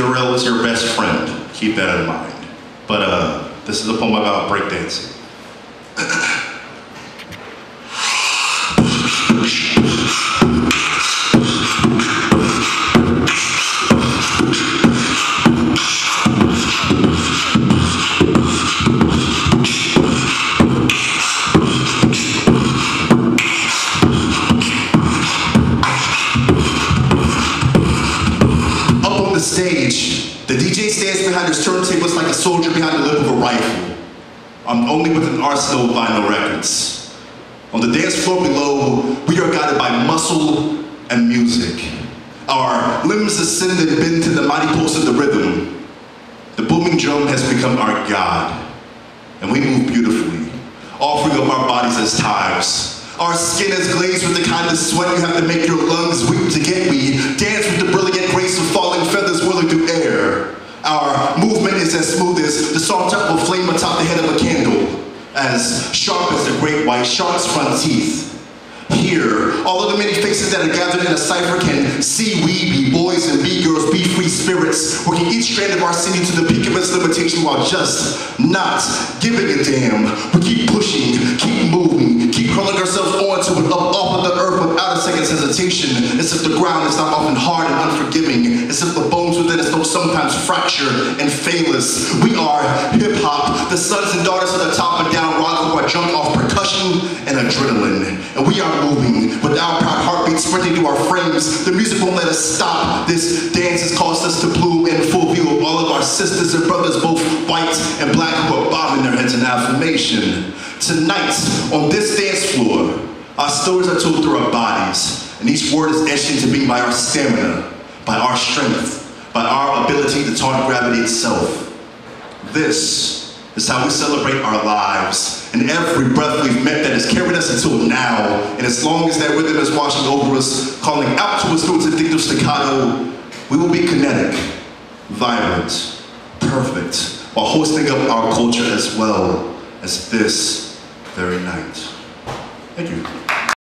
Purell is your best friend. Keep that in mind. But uh, this is a poem about breakdancing. stands behind his turntables like a soldier behind the lip of a rifle. I'm only with an arsenal of vinyl records. On the dance floor below, we are guided by muscle and music. Our limbs ascend and bend to the mighty pulse of the rhythm. The booming drum has become our God, and we move beautifully, offering up our bodies as tithes. Our skin is glazed with the kind of sweat you have to make your lungs weep to get. We dance with the brilliant movement is as smooth as the salt a flame atop the head of a candle, as sharp as the great white shark's front teeth. Here, all of the many faces that are gathered in a cipher can see we b-boys and b-girls, be free spirits, working each strand of our city to the peak of its limitation while just not giving a damn. We keep pushing, keep moving, keep hurling ourselves onto and up off of the earth without a second's hesitation, as if the ground is not often hard and unforgiving, as if the bones within us don't sometimes fracture and fail us. We are hip hop, the sons and daughters of the top and down rock who are drunk off percussion and adrenaline. And we are moving with our proud heartbeats sprinting through our frames. The music won't let us stop. This dance has caused us to bloom in full view of all of our sisters and brothers, both white and black, who are bobbing their heads in affirmation. Tonight, on this dance floor, our stories are told through our bodies, and each word is etched into being by our stamina, by our strength, by our ability to taunt gravity itself. This is how we celebrate our lives and every breath we've met that has carried us until now. And as long as that rhythm is washing over us, calling out to us through its addictive staccato, we will be kinetic, vibrant, perfect, while hosting up our culture as well as this very night. Thank you.